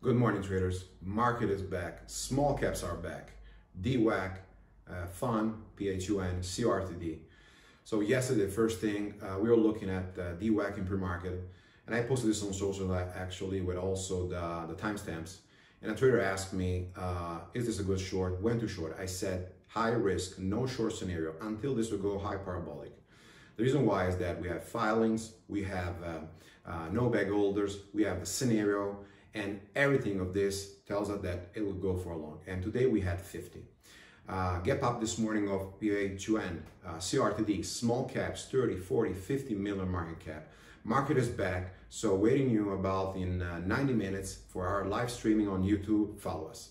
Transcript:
Good morning, traders. Market is back. Small caps are back. DWAC, uh, FUN, PHUN, CRTD. So yesterday, first thing, uh, we were looking at uh, DWAC in pre-market, and I posted this on social actually with also the, the timestamps. And a trader asked me, uh, is this a good short? When to short? I said, high risk, no short scenario until this will go high parabolic. The reason why is that we have filings, we have uh, uh, no bag holders, we have the scenario, and everything of this tells us that it will go for a long. And today we had 50. Uh, gap up this morning of PHUN, uh, CRTD, small caps, 30, 40, 50 million market cap. Market is back, so waiting you about in uh, 90 minutes for our live streaming on YouTube. Follow us.